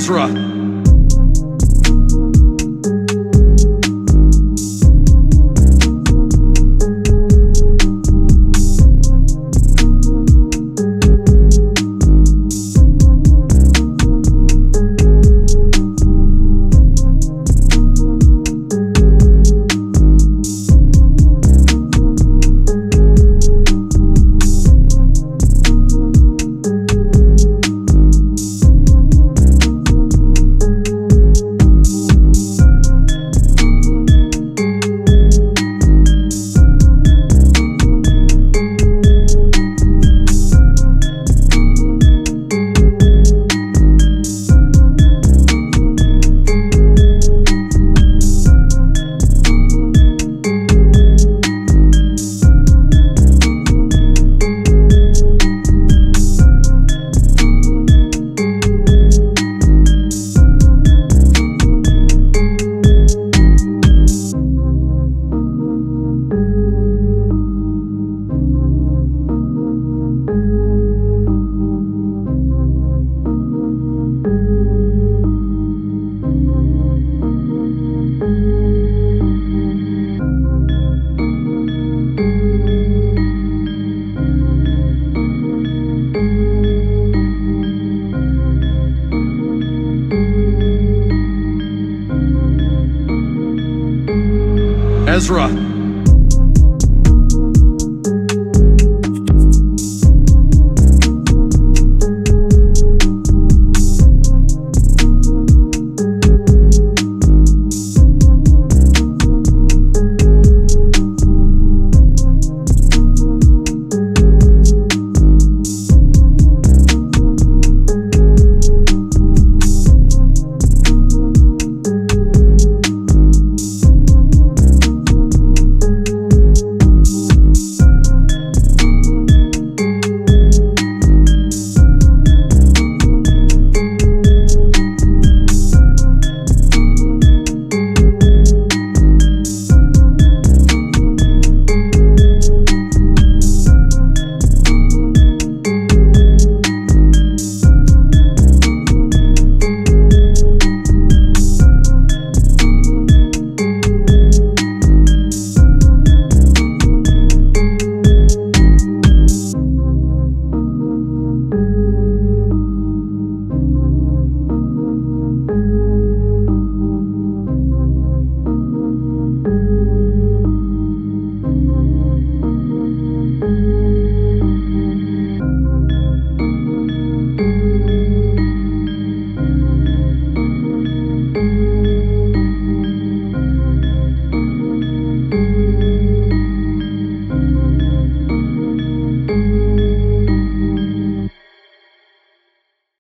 Ezra. Ezra.